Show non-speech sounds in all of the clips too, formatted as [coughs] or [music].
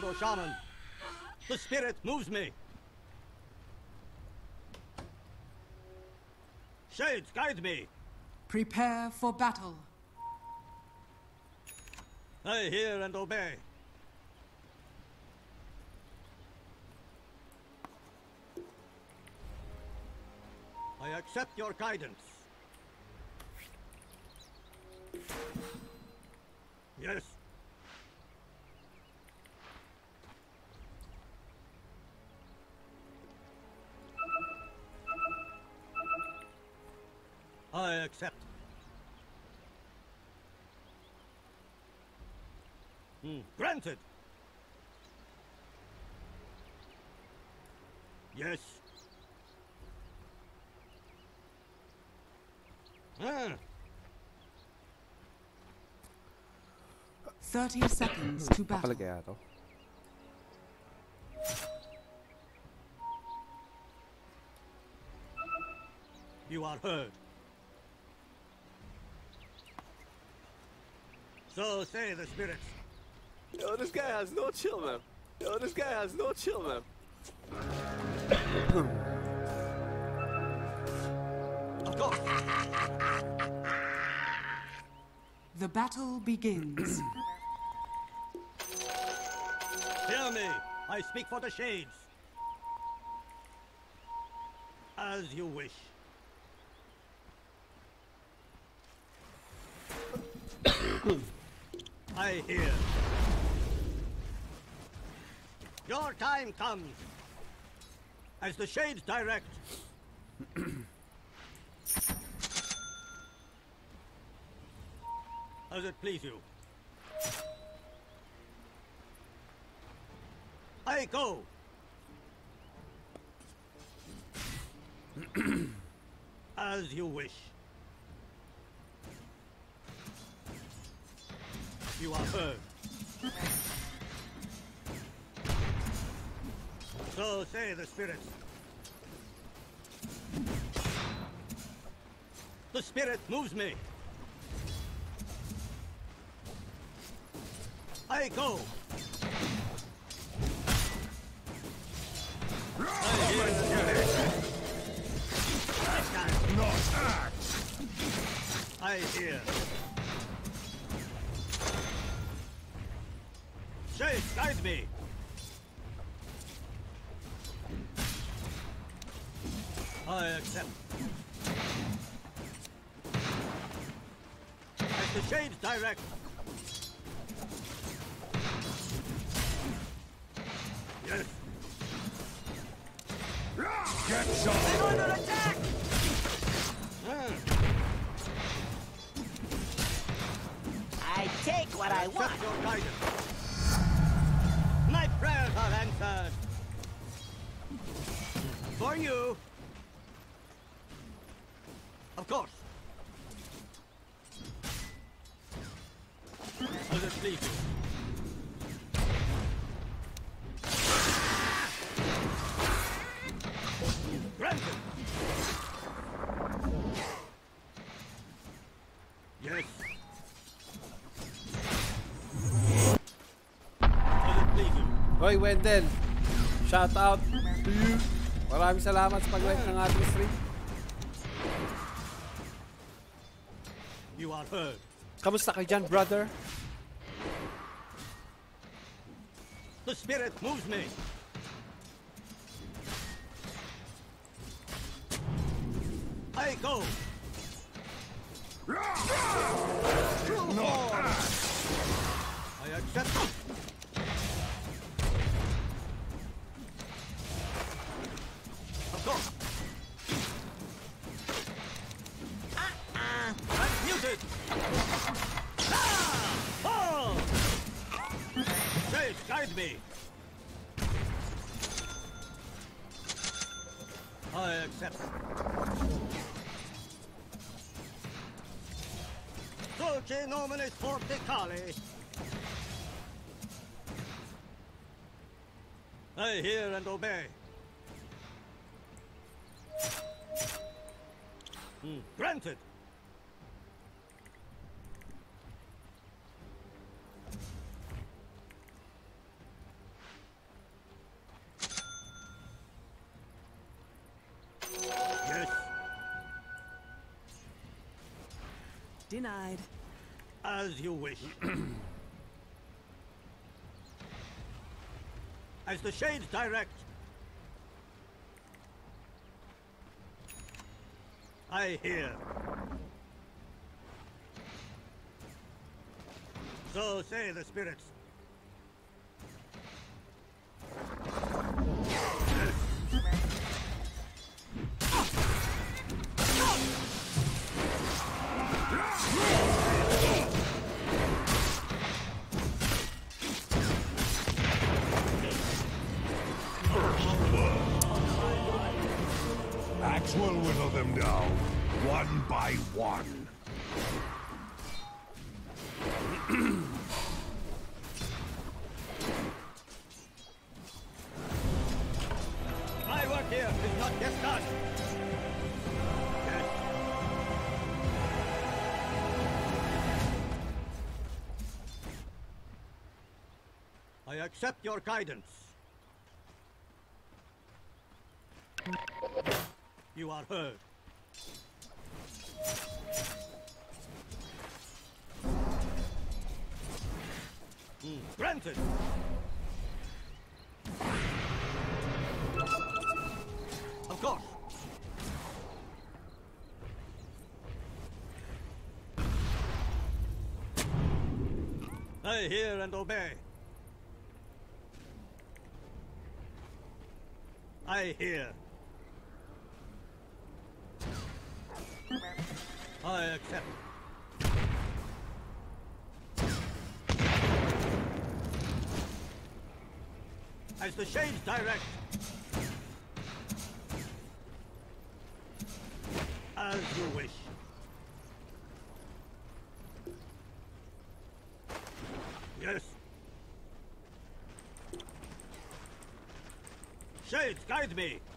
fellow shaman. The spirit moves me. Shades, guide me. Prepare for battle. I hear and obey. I accept your guidance. Yes. Accept. Hmm, Granted. Yes. Ah, 30 seconds to battle. You are heard. So say the spirits. Yo, this guy has no chill, man. Yo, this guy has no chill, man. Of course. The battle begins. [coughs] Hear me. I speak for the shades. As you wish. I hear. Your time comes. As the shades direct. [clears throat] As it please you. I go. [clears throat] As you wish. You are heard. So say the spirits. The spirit moves me. I go. I hear. Guide me. I accept. As the shades direct. Yes. Hoy, Wendell. Shout out to you. Maraming salamat sa pag-like ng ating stream. You are heard. Kamusta ka dyan, brother? The spirit moves me. I go. I accept. Me. I accept. Dulce nominis forticale. I hear and obey. Hmm, Granted. Denied. As you wish. [clears throat] As the shades direct. I hear. So say the spirits. Accept your guidance. You are heard. Hmm, Granted. Of course. I hear and obey. I hear. I accept. As the shades direct. As you wish. Yes. Shades, guide me.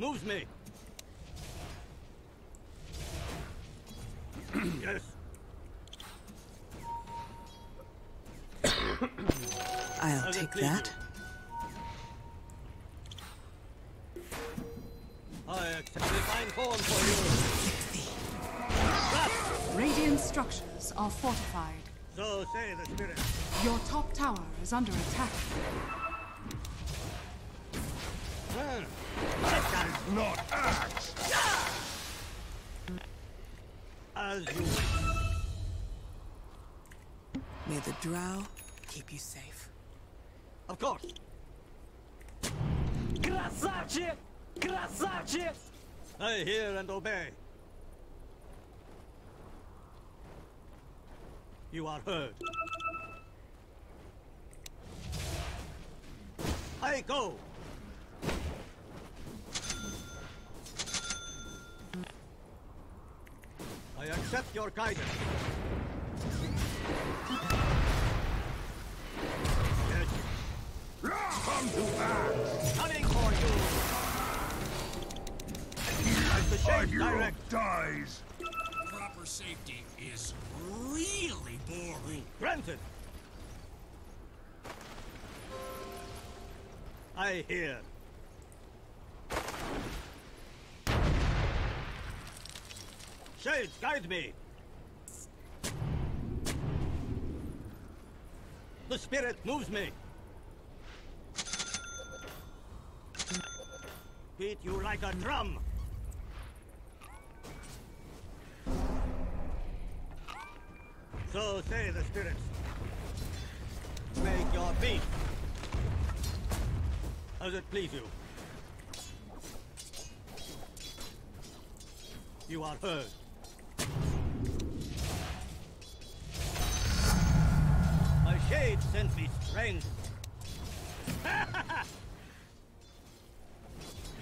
Moves me. [clears throat] yes. [coughs] I'll As take that. you. I accept the fine form for you. Radiant structures are fortified. So say the spirit. Your top tower is under attack. Ah, Not axe! As you wish. May the drow keep you safe. Of course. Красавчик! Красавчик! I hear and obey. You are heard. I go. I accept your guidance. Come to axe! coming for you. As the Our direct. dies! Proper safety is really boring. Granted. I hear. Shades, guide me. The spirit moves me. Beat you like a drum. So say the spirits. Make your beat. As it please you. You are heard. Shade sends me strength.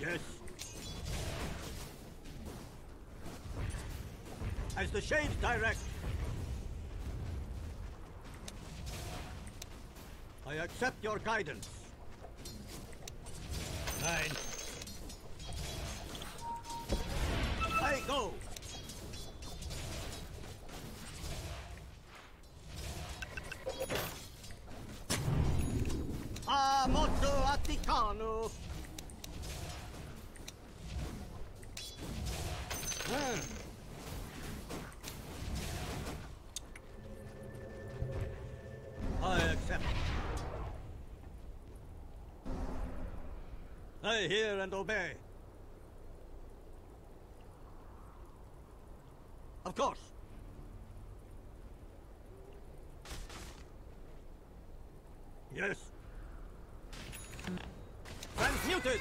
yes. As the shades direct. I accept your guidance. Nine. Hear and obey. Of course. Yes. Transmuted!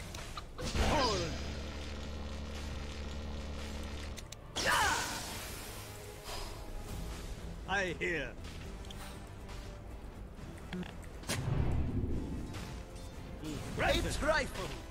Hold! I hear. It's rifle.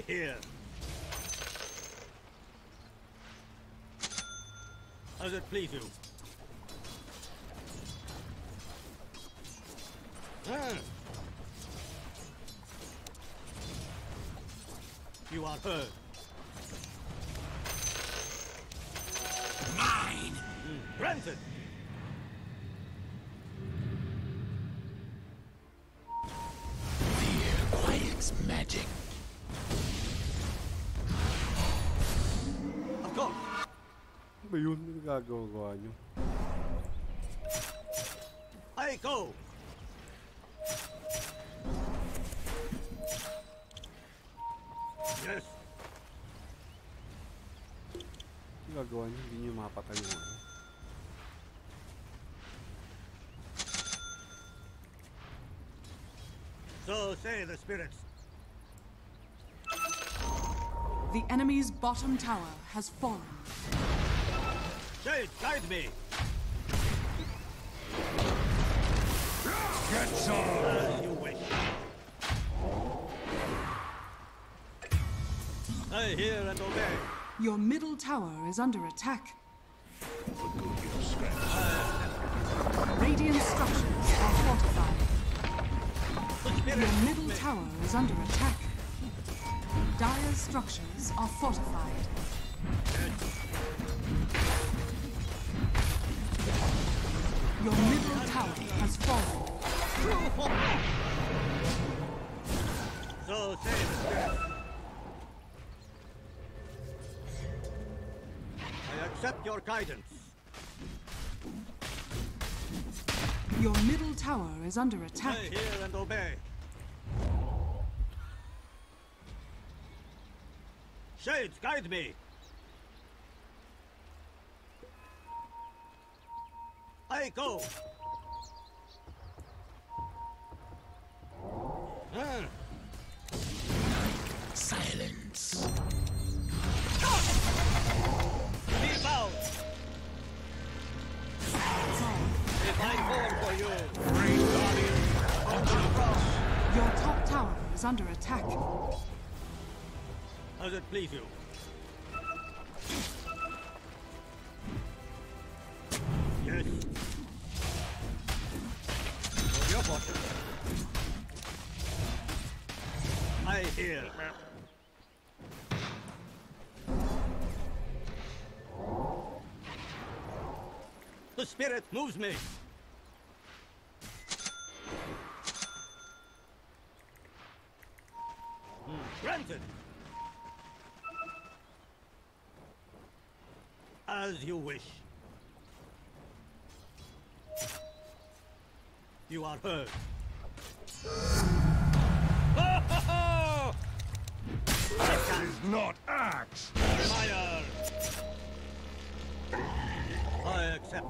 I hear. As it please you. Ah. You are heard. Mine! Granted. Fear quiets magic. Ba yun? Ano gagawa nyo? I go. Yes. Ano gagawa nyo? Hindi nyo mapatay yung ano. So say the spirits. The enemy's bottom tower has fallen. Shade, guide me. Get some! As you wish. I hear and obey. Your middle tower is under attack. Radiant structures are fortified. Your middle me. tower is under attack. Dire structures are fortified. Your middle tower has fallen. So. I accept your guidance. Your middle tower is under I attack. hear and obey. Shades, guide me. I go. Ah, Silence. be bound. If I fall for you, Great guardian. Your top tower is under attack. as it please you. Yes. For your fortune. I hear. The spirit moves me. Hmm, Granted. As you wish. You are heard. This is not act! Fire! I accept.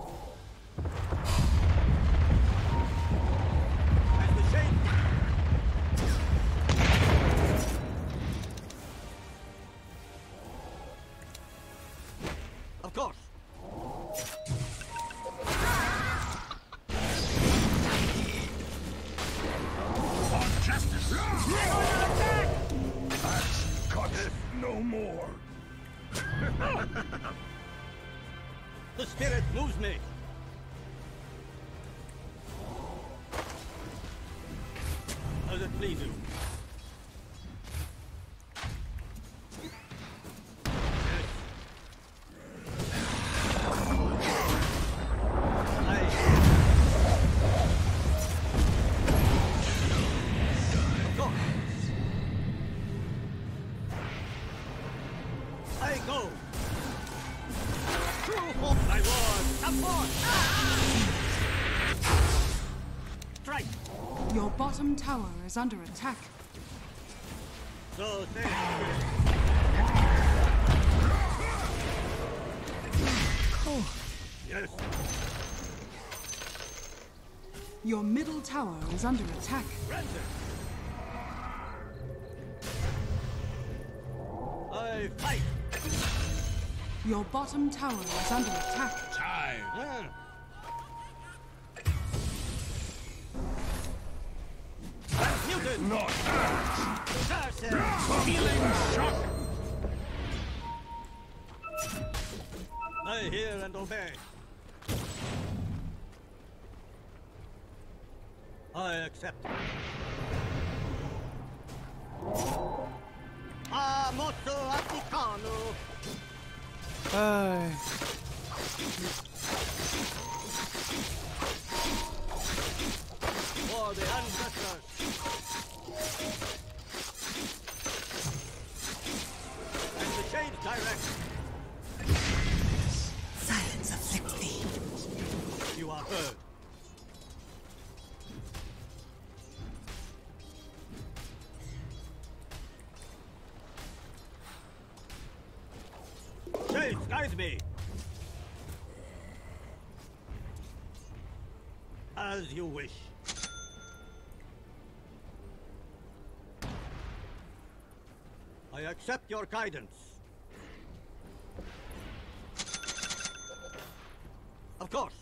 Bottom tower is under attack. So it. Yes. Your middle tower is under attack. I fight. Your bottom tower is under attack. Time. Ah. Not feeling shock. I hear and obey. I accept. Ah, molto africano. Ay. For the ancestors. Accept your guidance. Of course.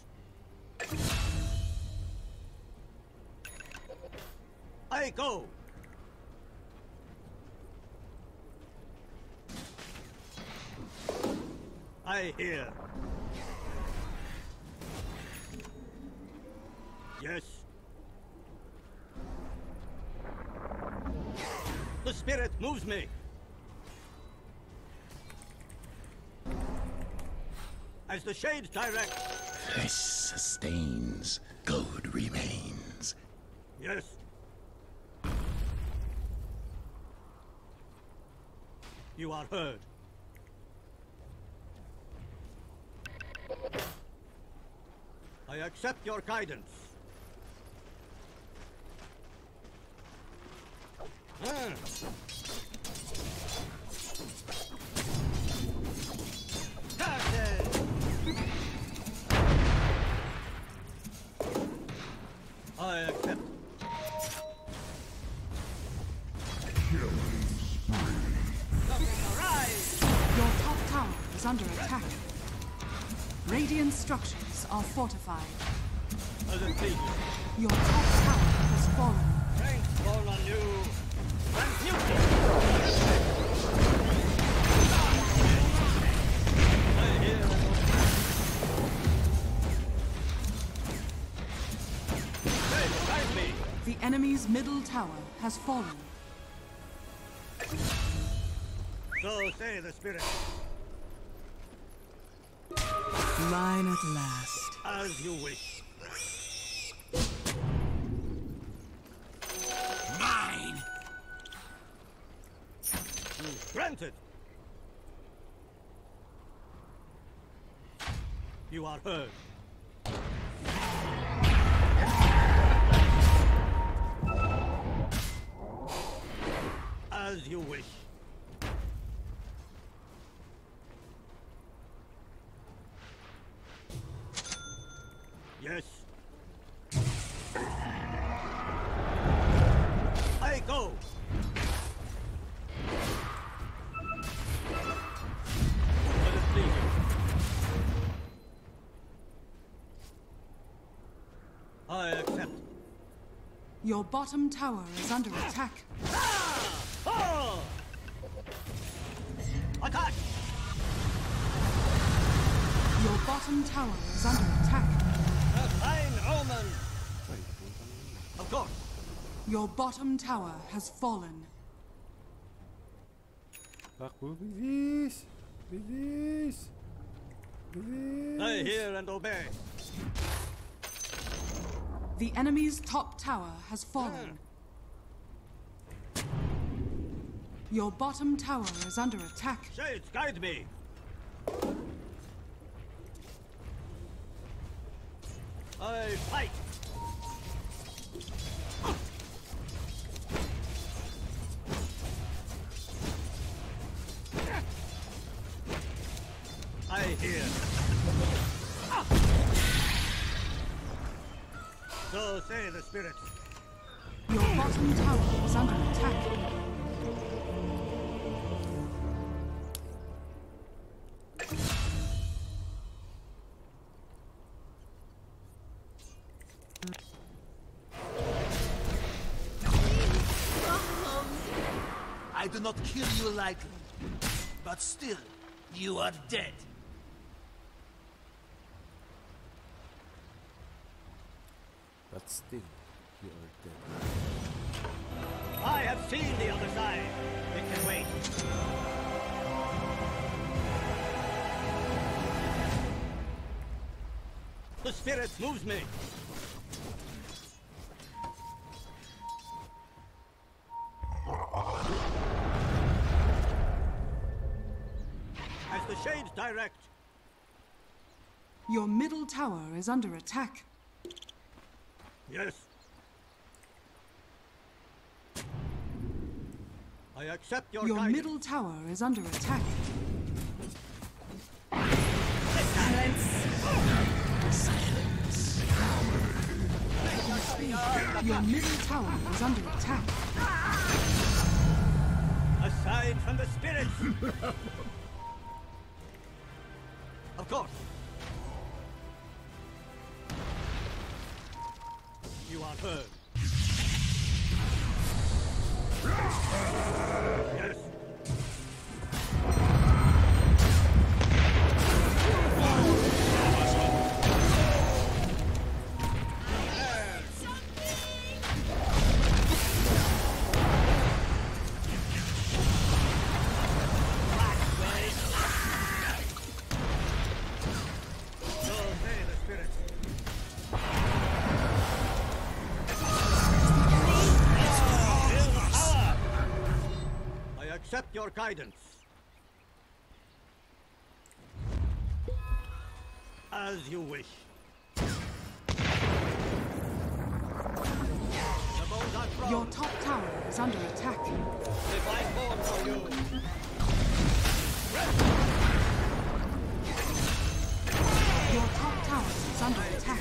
I go. I hear. Yes. The spirit moves me. As the shade directs. Flesh sustains, gold remains. Yes. You are heard. I accept your guidance. Ah. Structures are fortified. As it pleases. Your top tower has fallen. Fall on you. Transmute it. I hear and obey. Hey, guide me. The enemy's middle tower has fallen. So say the spirit, Mine at last. as you wish. Mine. Granted. You are heard. As you wish. Yes. I go. I accept. Your bottom tower is under attack. Of course. Your bottom tower has fallen. Takbo, bilis! Bilis! Bilis! I hear and obey. The enemy's top tower has fallen. Your bottom tower is under attack. Shades, guide me. I fight. So say the spirits. Your bottom tower is under attack. I do not kill you lightly, but still, you are dead. But still, you are dead. I have seen the other side. It can wait. The spirit moves me. As the shades direct, Your middle tower is under attack. Yes. I accept your, Your guidance. middle tower is under attack. Silence. Silence. Your middle tower is under attack. Aside from the spirits! [laughs] of course. Are heard. Accept your guidance. As you wish. The bones are thrown. Your top tower is under attack. I fall for you, Your top tower is under attack.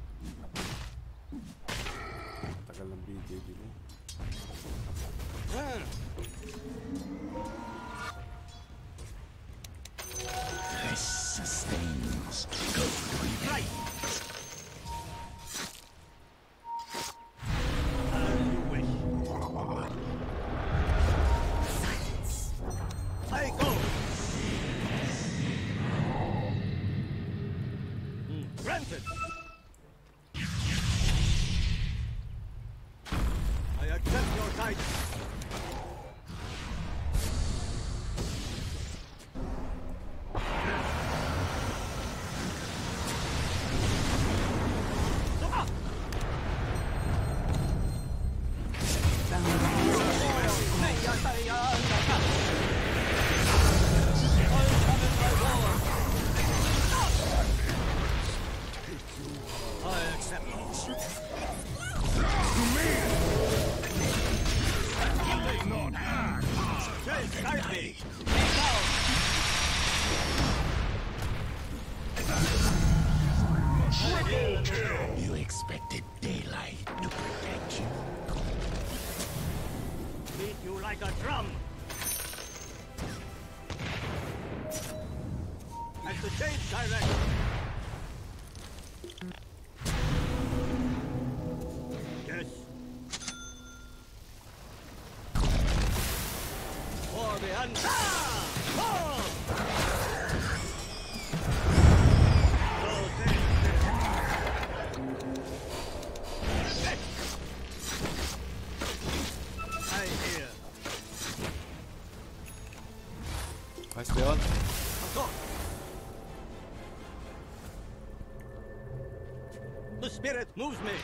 me.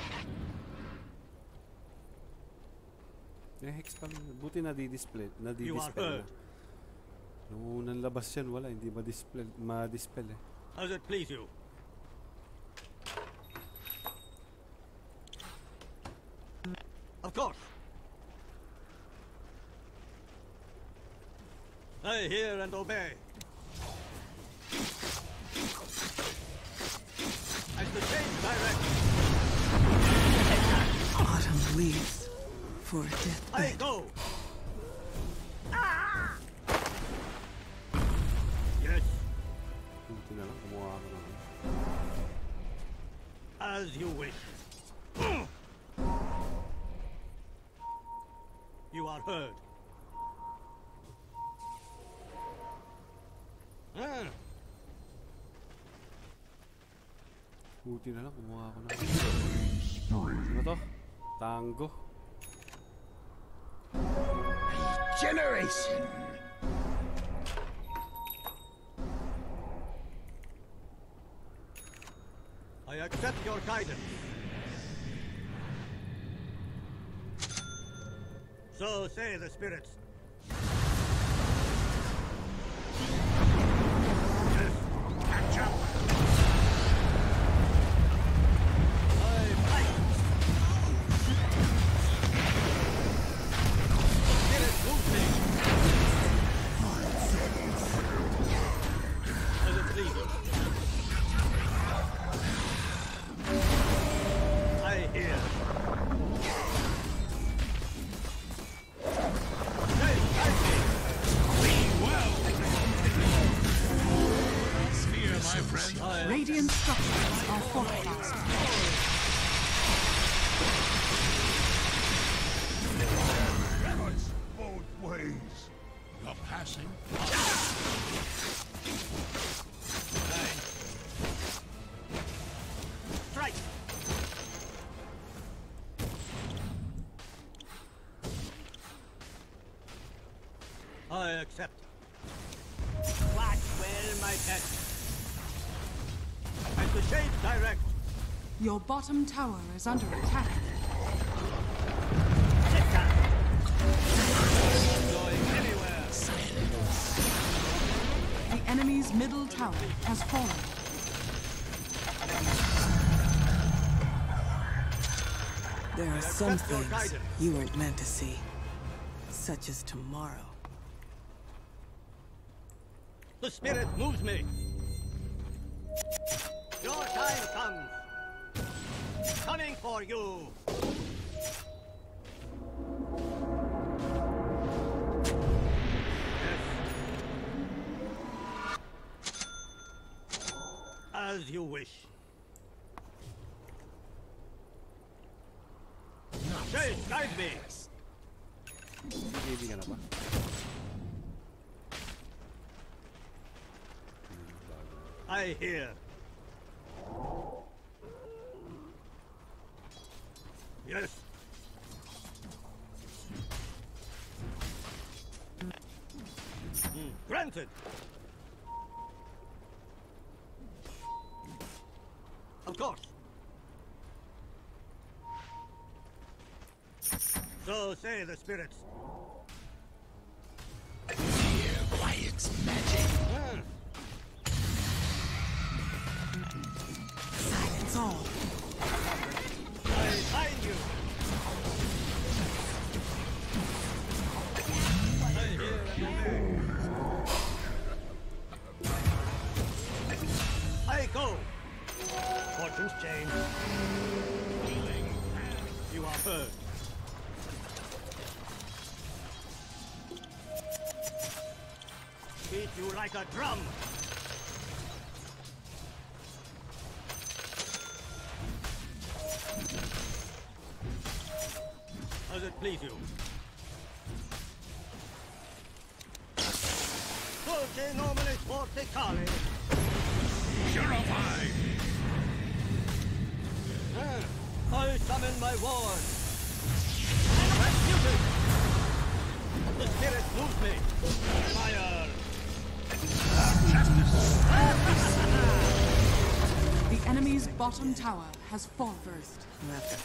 Eh, hex pa. Buti na-dispel. You are Na-dispel heard. na. Nung unang labas yan, wala. Hindi ma-dispel, ma-dispel eh. As it please you. Of course. I hear and obey. As the change direction, Autumn leaves for I deathbed. go. Yes, lang, kumuha ako ng... as you wish. You are heard. Ah, Buti na lang, kumuha ako ng... Ano to? Tango. Generation. I accept your guidance. So say the spirits. I accept. Watch well, my pet. As the shades direct. Your bottom tower is under attack. Sit down. Going anywhere. The enemy's middle tower has fallen. There are some things you weren't meant to see, such as tomorrow. The spirit moves me. Your time comes. Coming for you. Yes. As you wish. Shade, guide me. I hear. Yes. Hmm, Granted. Of course. So say the spirits. Like a drum. Does it please you? Forte cale. Purified! Ah, I summon my ward. The spirit moves me. Fire. The enemy's bottom tower has fallen first. You have to.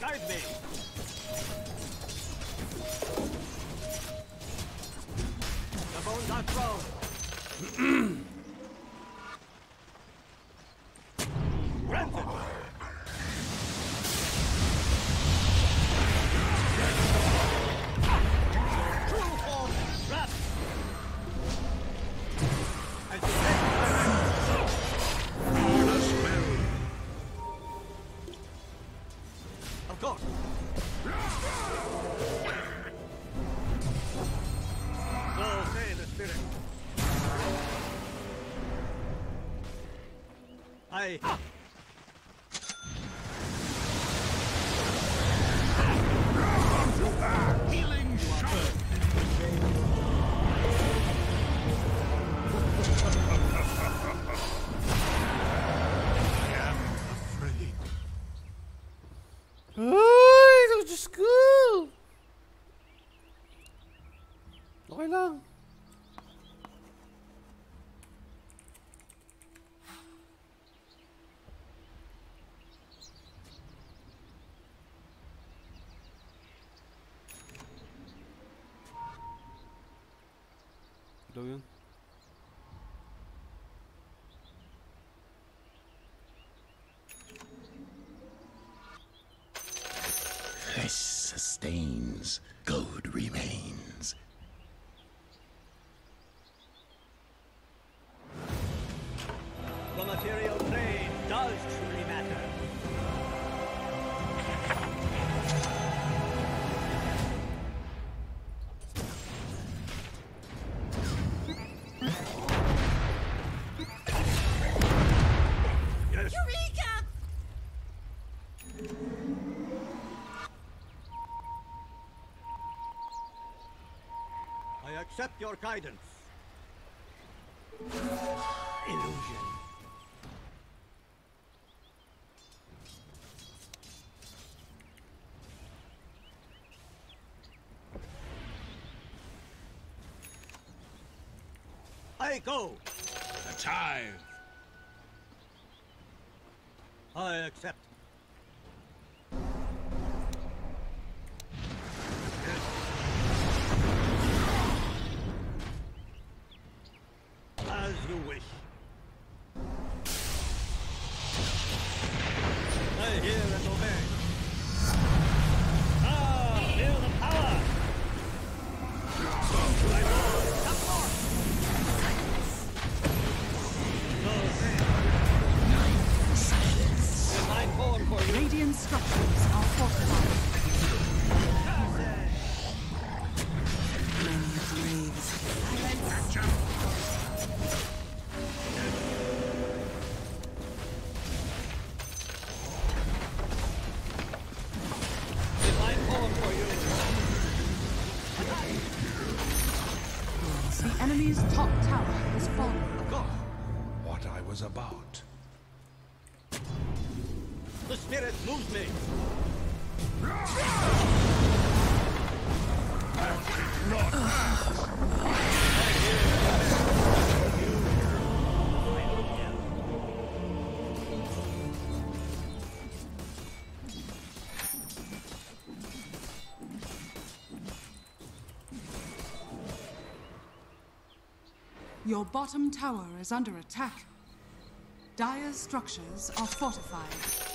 Guide me. [clears throat] The bones are thrown. [clears throat] Yun? Flesh sustains, gold remains. Accept your guidance. Illusion. I go. Tithe! I accept. Your bottom tower is under attack. Dire's structures are fortified.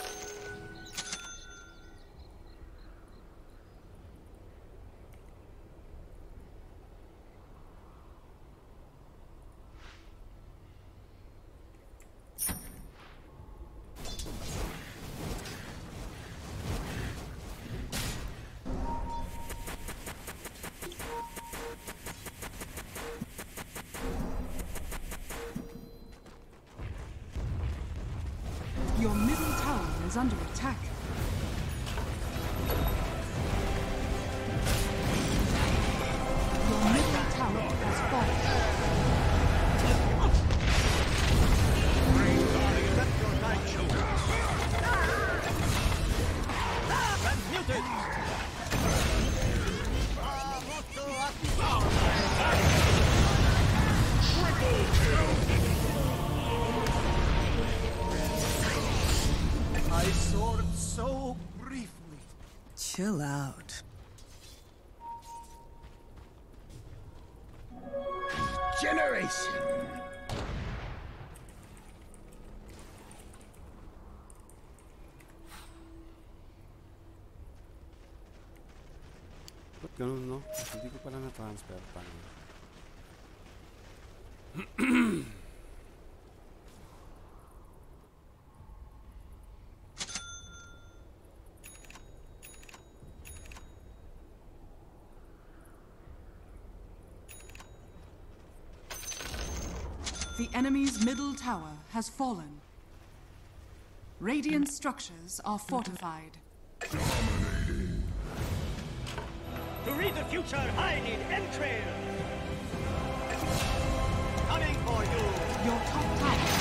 Generation. Ganun, no? Hindi ko pala na-transfer pa. Enemy's middle tower has fallen. Radiant structures are fortified. To read the future, I need entrail! Coming for you! Your top tower is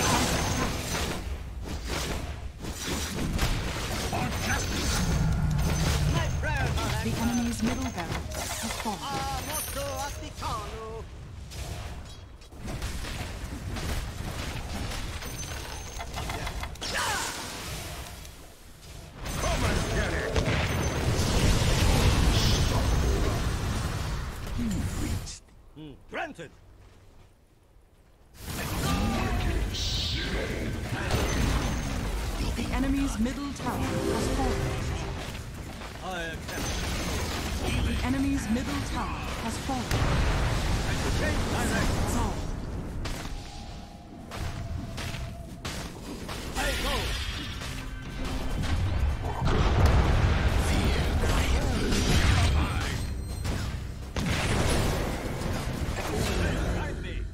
under attack. My prayers are The enemy's middle barracks has fallen. Ah, The enemy's middle tower has fallen. Change direction! Oh, Resolve. I go! Guide me!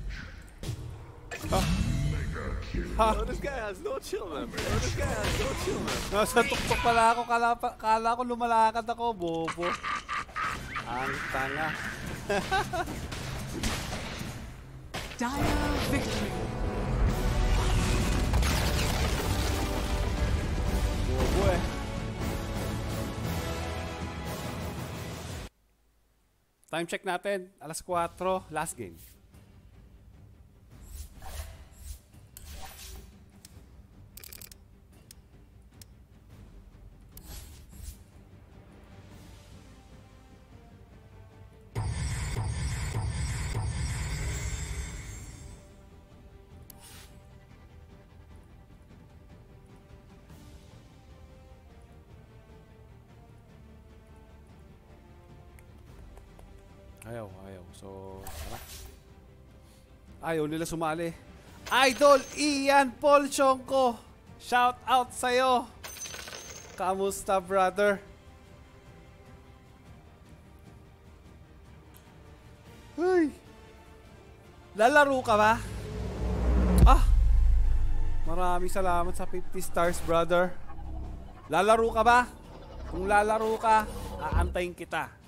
Yo, this guy has no chill, man. Yo, oh, this guy has no chill, man. Nasa tuktok pala ako. Kala, kala ko lumalakad ako. Bobo. Ang tanga. [laughs] Dire victory. Eh. Time check natin. Alas 4. Last game. So, tara. Ayaw nila sumali. Idol Ian Paul Chongko. Shout out sa'yo. Kamusta, brother? Ay. Lalaro ka ba? Ah. Maraming salamat sa 50 stars, brother. Lalaro ka ba? Kung lalaro ka, aantayin kita.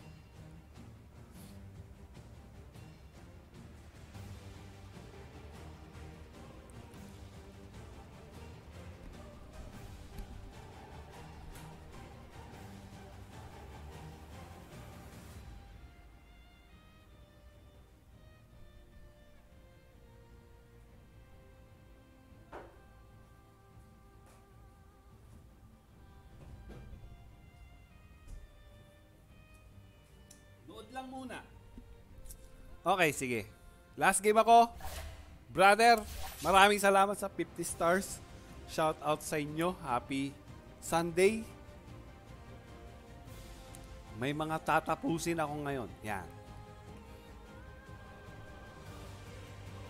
Okay, sige. Last game ako. Brother, maraming salamat sa 50 stars. Shout out sa inyo. Happy Sunday. May mga tatapusin ako ngayon. Yan.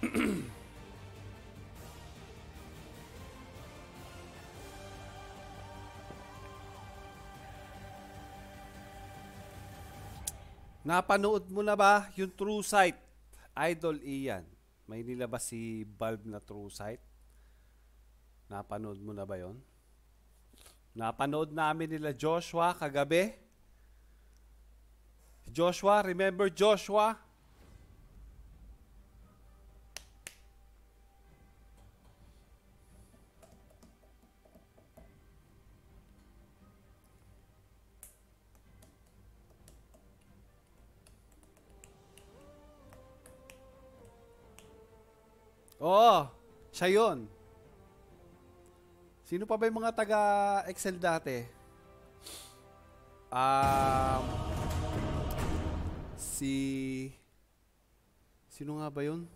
[clears throat] Napanood mo na ba yung True Sight? Idol Ian. May nilabas si Valve na True Sight. Napanood mo na ba yon? Napanood namin nila Joshua kagabi. Joshua, remember Joshua? Oo, siya yun. Sino pa ba yung mga taga-Excel dati? Um, si... Sino nga ba yun?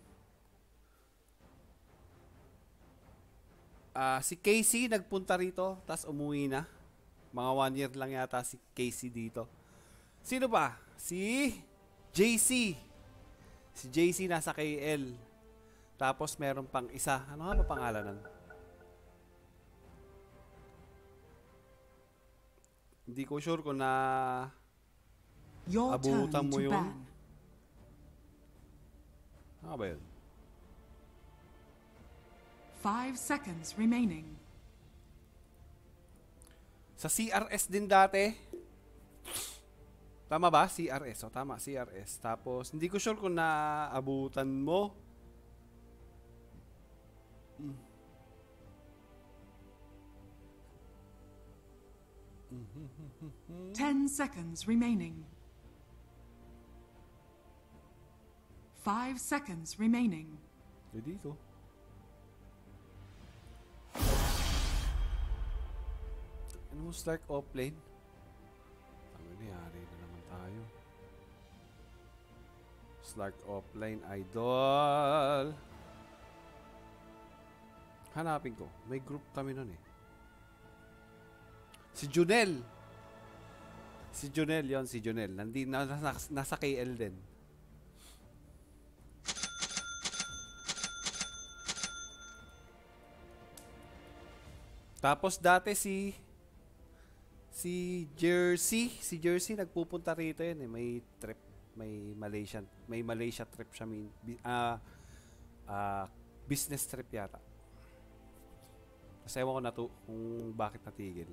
Ah, si Casey nagpunta rito, tapos umuwi na. Mga one year lang yata si Casey dito. Sino ba? Si JC. Si JC nasa KL. Tapos meron pang isa. Ano nga ba pangalan nun? Hindi ko sure kung na Your Abutan mo yun. ano ba yun? Five seconds remaining. Sa CRS din dati. Tama ba? CRS. O, tama. CRS. Tapos, hindi ko sure kung naabutan mo. Ten seconds remaining. Five seconds remaining. Eh, dito. Ano mo start offlane? Ang nangyari na naman tayo. Start offlane idol. Hanapin ko. May group kami nun eh. Si Junel. Si Junel yon si Junel. Nandi, na, nasa, nasa KL din. Tapos dati si si Jersey, si Jersey nagpupunta rito yun eh. May trip, may Malaysian, may Malaysia trip siya min ah ah, business trip yata. Kasi ewan ko na to kung bakit natigil.